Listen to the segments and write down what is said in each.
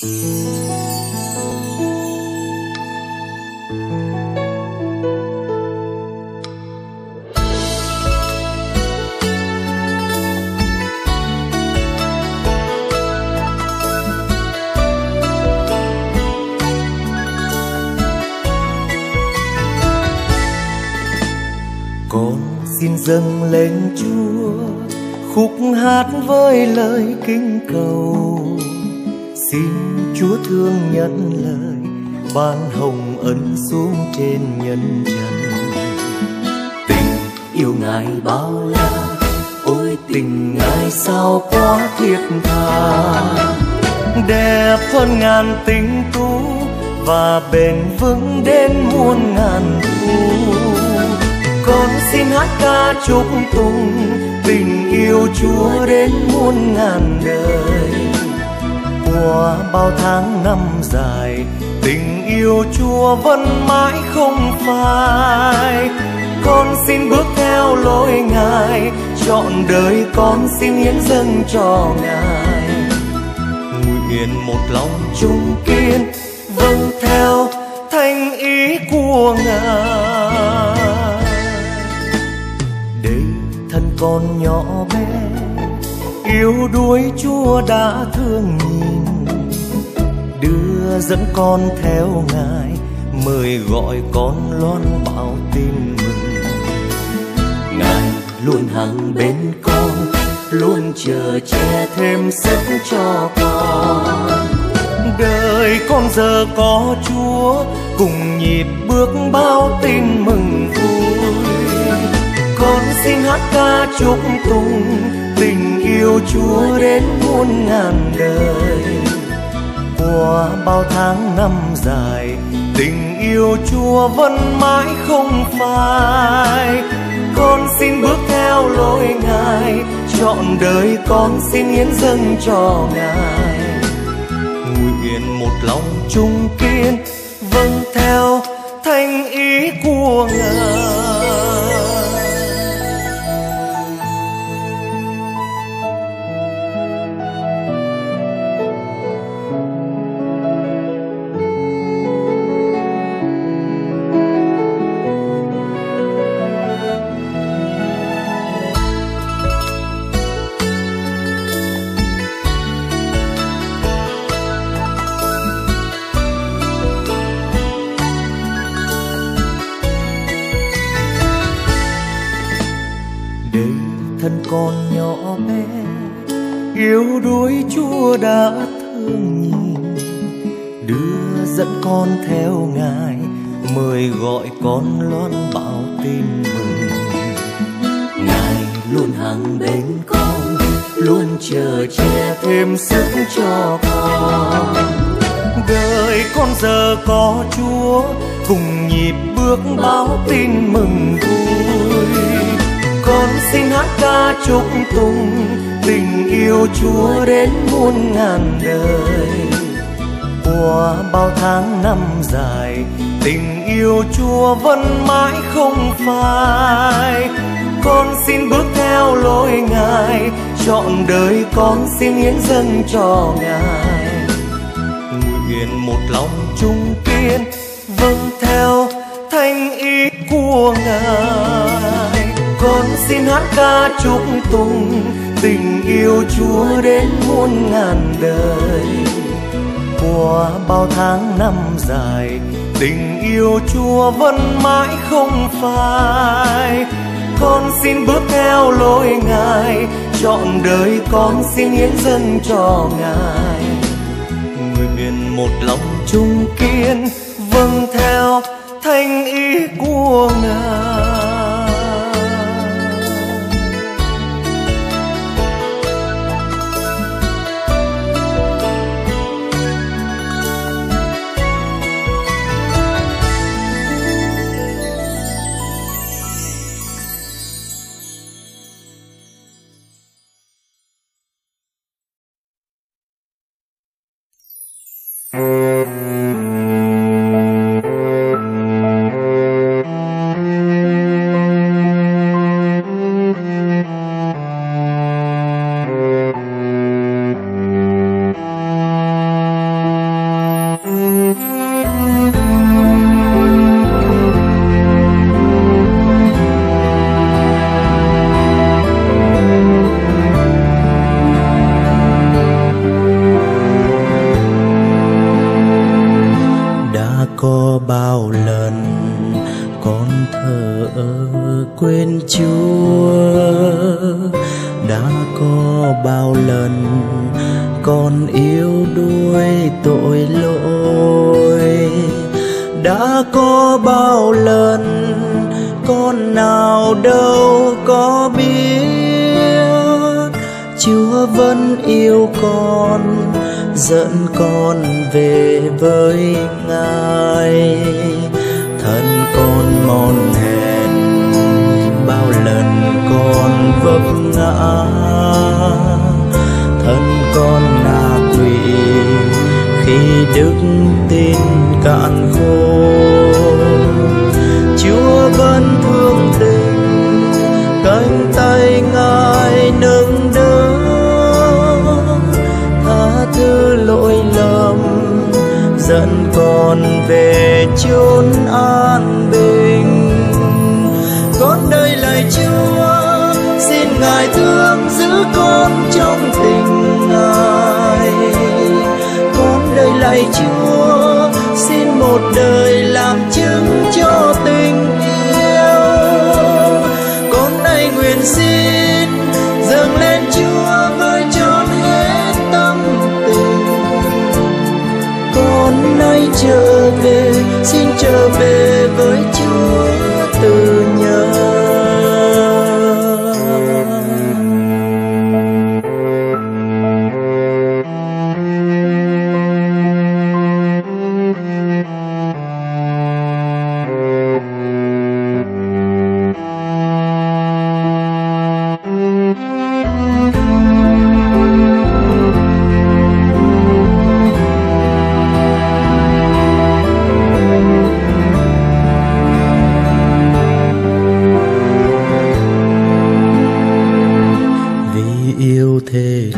con xin dâng lên chúa khúc hát với lời kinh cầu thương lời, ban hồng ân xuống trên nhân trần. Tình yêu ngài bao la, ôi tình ngài sao quá thiệt tha. Đẹp hơn ngàn tình tú, và bền vững đến muôn ngàn thu. Con xin hát ca chúc tùng tình yêu chúa đến muôn ngàn đời qua bao tháng năm dài, tình yêu chúa vẫn mãi không phai. Con xin bước theo lối ngài trọn đời con xin hiến dâng cho ngài. Nguyện một lòng chung kiên vâng theo thanh ý của ngài. Đây thân con nhỏ bé, yêu đuối chúa đã thương nhìn đưa dẫn con theo ngài, mời gọi con loan bảo tin mừng. Ngài luôn hằng bên con, luôn chờ che thêm sức cho con. Đời con giờ có chúa, cùng nhịp bước bao tin mừng vui. Con xin hát ca chúc tùng tình yêu chúa đến muôn ngàn đời qua bao tháng năm dài, tình yêu chúa vẫn mãi không phai. Con xin bước theo lối ngài trọn đời con xin hiến dâng cho ngài. Nguyện một lòng chung kiên vâng theo thanh ý của ngài. Nhỏ bé. Yêu đuối chúa đã thương nhìn đưa dẫn con theo ngài, mời gọi con loan bảo tin mừng. Ngài luôn hàng bên con, luôn chờ che thêm sức cho con. Đời con giờ có chúa, cùng nhịp bước báo tin mừng vui con xin hát ca chúc tung tình yêu chúa đến muôn ngàn đời. Qua bao tháng năm dài, tình yêu chúa vẫn mãi không phai. Con xin bước theo lối ngài, chọn đời con xin hiến dâng cho ngài. Nguyện một lòng chung kiên vâng theo thanh ý của ngài con xin hát ca chúc tung tình yêu chúa đến muôn ngàn đời. Qua bao tháng năm dài, tình yêu chúa vẫn mãi không phai. Con xin bước theo lối ngài, chọn đời con xin hiến dâng cho ngài. Người miền một lòng chung kiên vâng theo thanh ý của ngài. Dẫn con về với ngài. Thân con mòn hèn, bao lần con vấp ngã. Thân con nà quỷ, khi đức tin cạn khô. Chúa vẫn thương tình con về chốn an bình. Con đây lạy chúa, xin ngài thương giữ con trong tình ngài. Con đây lạy chúa, xin một đời làm chứng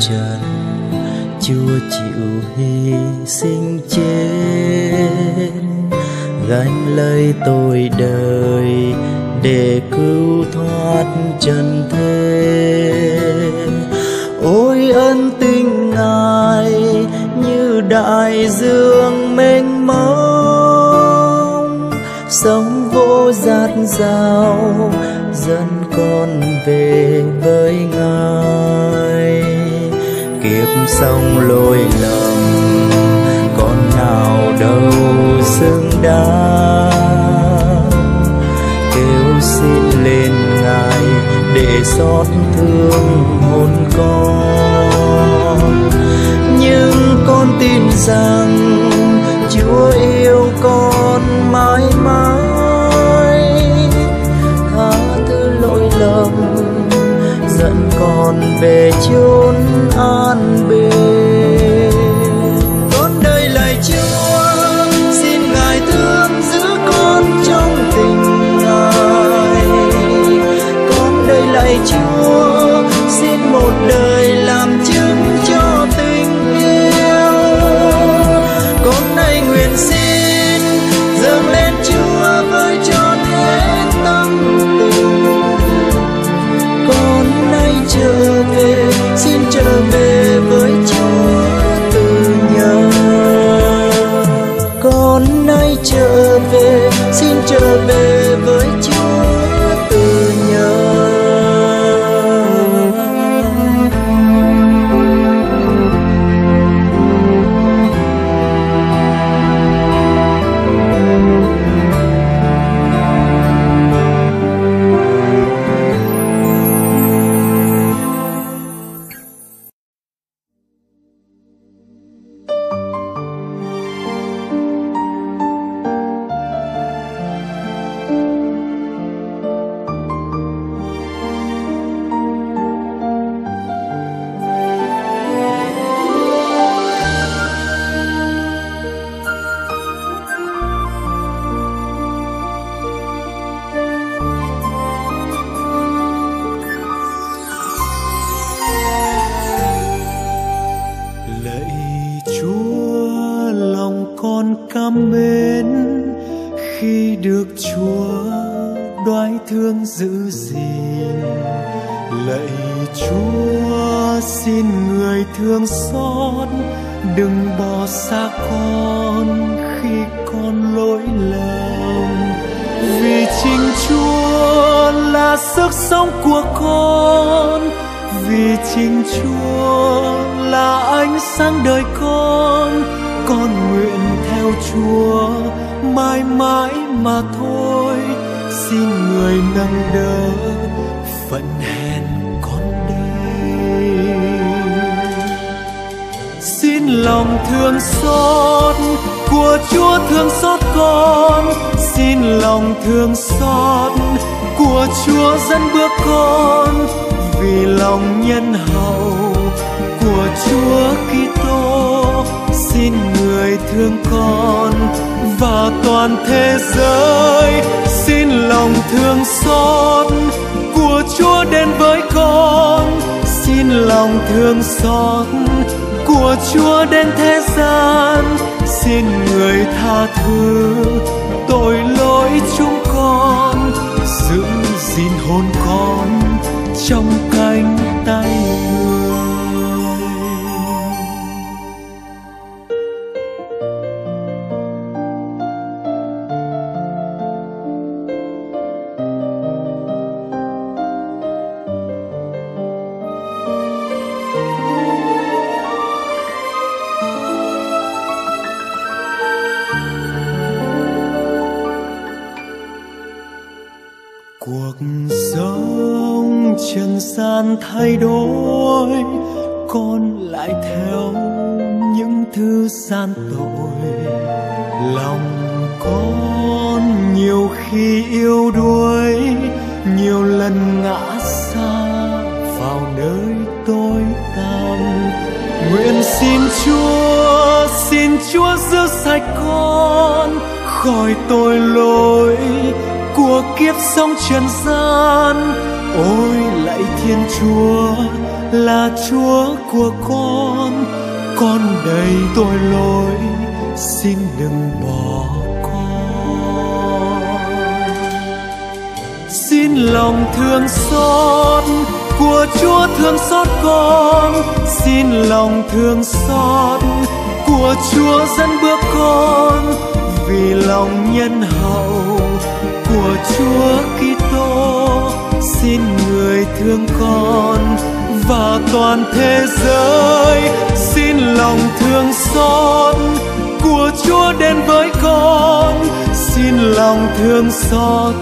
trần, chúa chịu hy sinh chết gánh lấy tôi đời để cứu thoát trần thế. Ôi ân tình ngài như đại dương mênh mông, sống vô giạt rào dẫn con về với ngài sông lôi lỗi lầm con nào đâu xứng đáng? Kêu xin lên ngài để xót thương hồn con. Nhưng con tin rằng chúa yêu con mãi mãi. Tha thứ lỗi lầm dẫn con về chúa. Con của con, vì chính chúa là ánh sáng đời con con nguyện theo chúa, mãi mãi mà thôi. Xin người nâng đỡ phận hèn con đây xin lòng thương xót của chúa thương xót con, xin lòng thương xót. Của chúa dẫn bước con, vì lòng nhân hậu. Của chúa kitô, xin người thương con và toàn thế giới. Xin lòng thương xót. Của chúa đến với con, xin lòng thương xót. Của chúa đến thế gian xin người tha thứ. Tội lỗi chúng con, giữ gìn hồn con trong cánh tay người. Trần gian thay đổi, con lại theo những thứ gian tội. Lòng con nhiều khi yêu đuối, nhiều lần ngã xa vào nơi tối tăm. Nguyện xin chúa xin chúa giữ sạch con khỏi tội lỗi của kiếp sống trần gian ôi, lạy thiên chúa, là chúa của con. Con đầy tội lỗi, xin đừng bỏ con. Xin lòng thương xót của chúa thương xót con. Xin lòng thương xót của chúa dẫn bước con. Vì lòng nhân hậu của Chúa Kitô xin người thương con và toàn thế giới. Xin lòng thương xót của Chúa đến với con. Xin lòng thương xót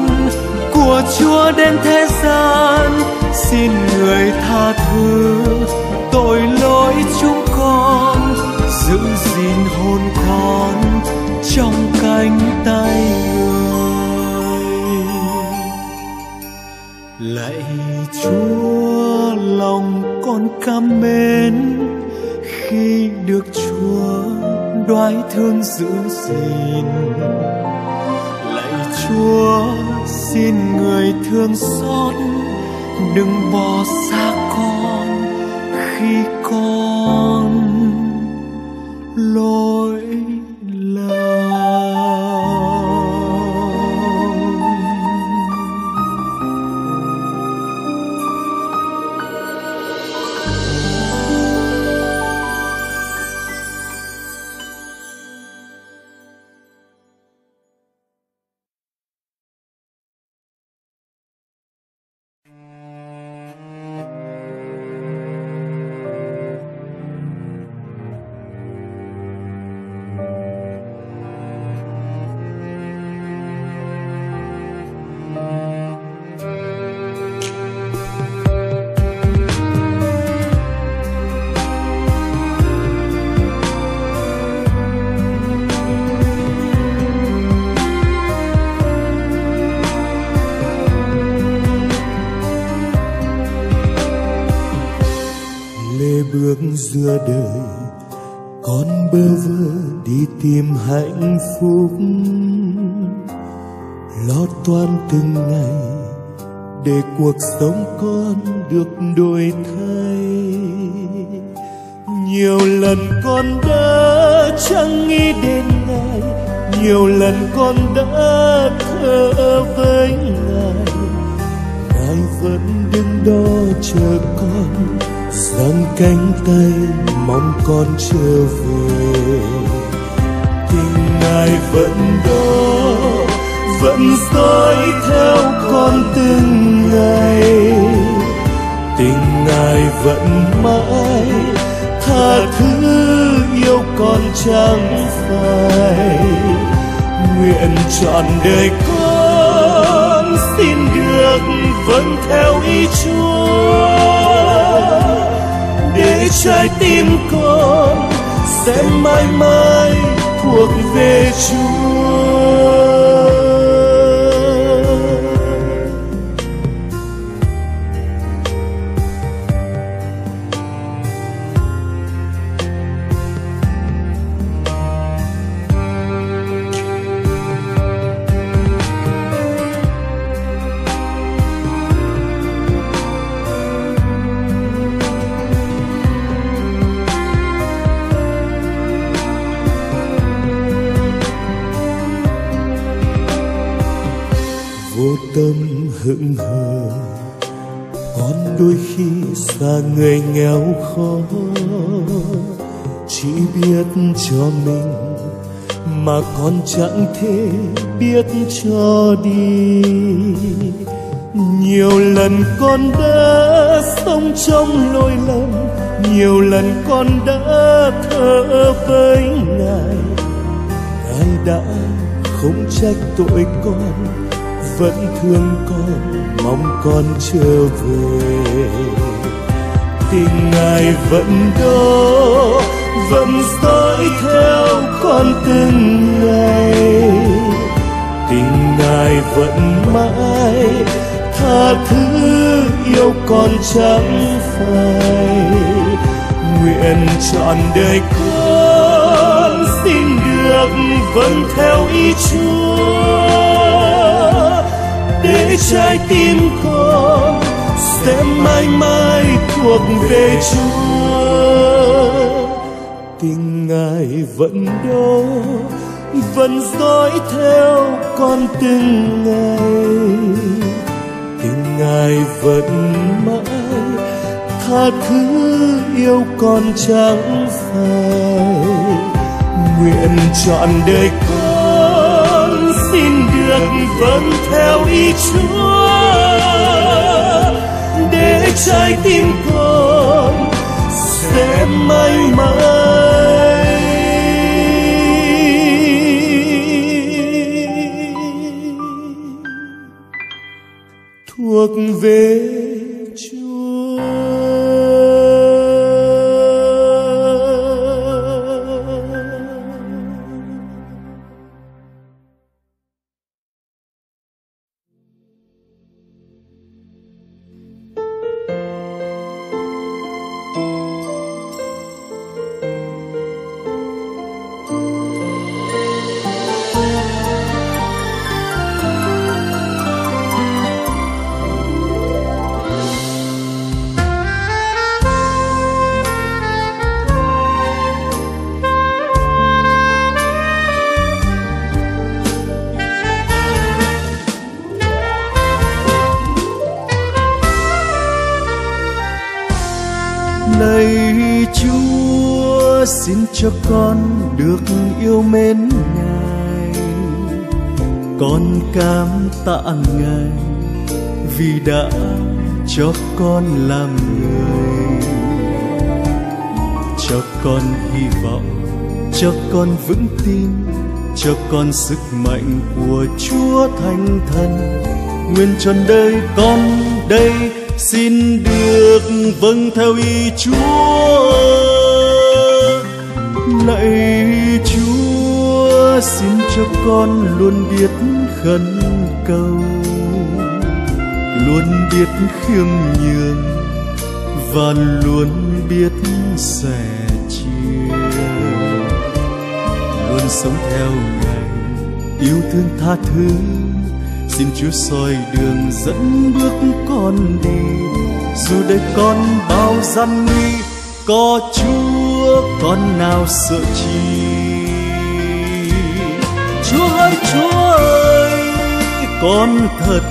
của Chúa đến thế gian. Xin người tha thứ tội lỗi chúng con. Giữ gìn hồn con trong cánh tay người. Lạy chúa, lòng con cảm mến. Khi được chúa đoái thương giữ gìn, lạy chúa, xin người thương xót, đừng bỏ xa hạnh phúc. Lo toan từng ngày để cuộc sống con được đổi thay. Nhiều lần con đã chẳng nghĩ đến ngài, nhiều lần con đã thở với ngài. Ngài vẫn đứng đó chờ con giang cánh tay mong con trở về. Tình ngài vẫn đó vẫn dõi theo con từng ngày. Tình ngài vẫn mãi, tha thứ yêu con chẳng phải. Nguyện trọn đời con xin được vẫn theo ý chúa. Để trái tim con sẽ mãi mãi thuộc về hững hờ. Con đôi khi xa người nghèo khó, chỉ biết cho mình, mà con chẳng thể biết cho đi. Nhiều lần con đã sống trong lỗi lầm, nhiều lần con đã thở với ngài. Ngài đã không trách tội con vẫn thương con, mong con trở về. Tình ngài vẫn đó vẫn dõi theo con từng ngày. Tình ngài vẫn mãi, tha thứ yêu con chẳng phải nguyện trọn đời con xin được vâng theo ý chúa trái tim con sẽ mãi mãi thuộc về Chúa. Tình ngài vẫn đó vẫn dõi theo con từng ngày. Tình ngài vẫn mãi, tha thứ yêu con chẳng phải nguyện chọn đời con xin vâng theo ý Chúa. Để trái tim con sẽ mãi mãi. Thuộc về cảm tạ ngài, vì đã cho con làm người. Cho con hy vọng, cho con vững tin, cho con sức mạnh của chúa thánh thần. Nguyên trọn đời con đây, xin được vâng theo ý chúa. Lạy chúa, xin cho con luôn biết khấn cầu. Luôn biết khiêm nhường và luôn biết sẻ chia. Luôn sống theo ngài, yêu thương tha thứ. Xin chúa soi đường dẫn bước con đi. Dù đời con bao gian nguy, có chúa con nào sợ chi? Chúa ơi chúa ơi! Con thật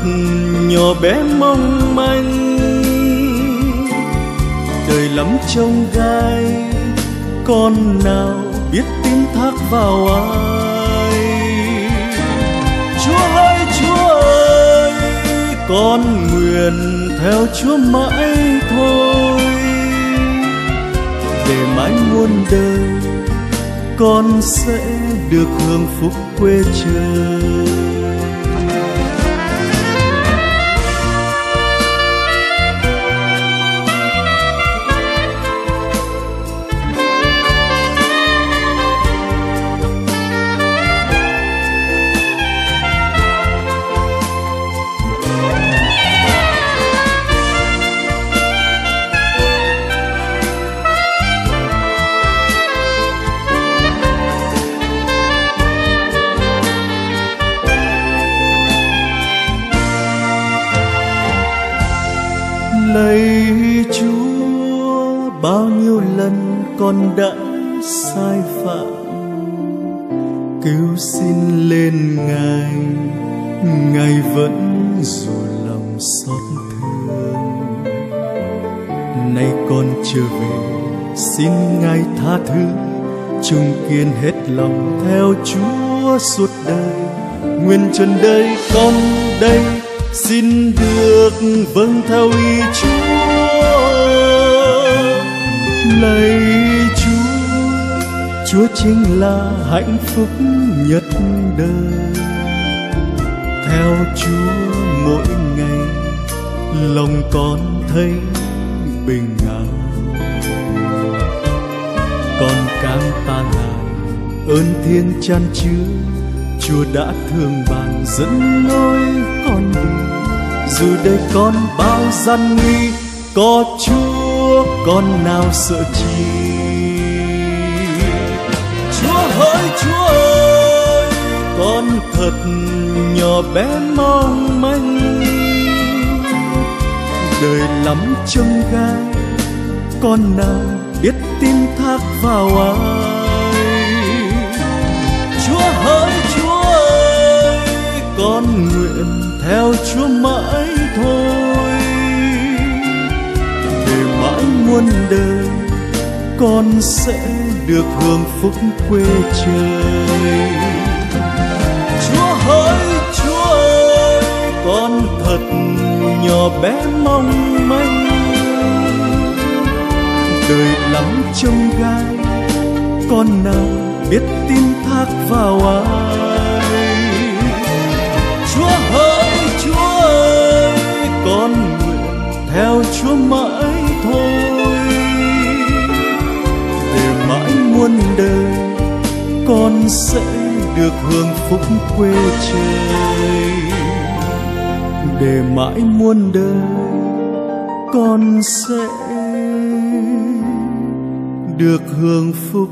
nhỏ bé mong manh. Đời lắm trông gai, con nào biết tin thác vào ai? Chúa ơi chúa ơi, con nguyện theo chúa mãi thôi thôi. Để mãi muôn đời, con sẽ được hưởng phúc quê trời. Thứ, chung kiên hết lòng theo chúa suốt đời. Nguyên trần đời con đây, xin được vâng theo ý Chúa. Lạy Chúa Chúa chính là hạnh phúc nhất đời. Theo Chúa mỗi ngày, lòng con thấy bình an con càng ta ngại ơn thiên chan chứa, Chúa đã thương bạn, dẫn lối con đi dù đây con bao gian nguy, có chúa con nào sợ chi? Chúa hỡi chúa ơi, con thật nhỏ bé mong manh. Đời lắm trông gai, con nào biết tin thác vào ai. Chúa hỡi chúa ơi, con nguyện theo Chúa mãi thôi. Để mãi muôn đời, con sẽ được hưởng phúc quê trời. Chúa hỡi Chúa ơi, con thật nhỏ bé mong manh đời lắm trông gai. Con nào biết tin thác vào ai. Chúa ơi, Chúa ơi, con nguyện theo Chúa mãi thôi. Để mãi muôn đời con sẽ được hưởng phúc quê trời. Để mãi muôn đời con sẽ được hưởng phúc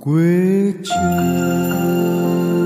quê trời.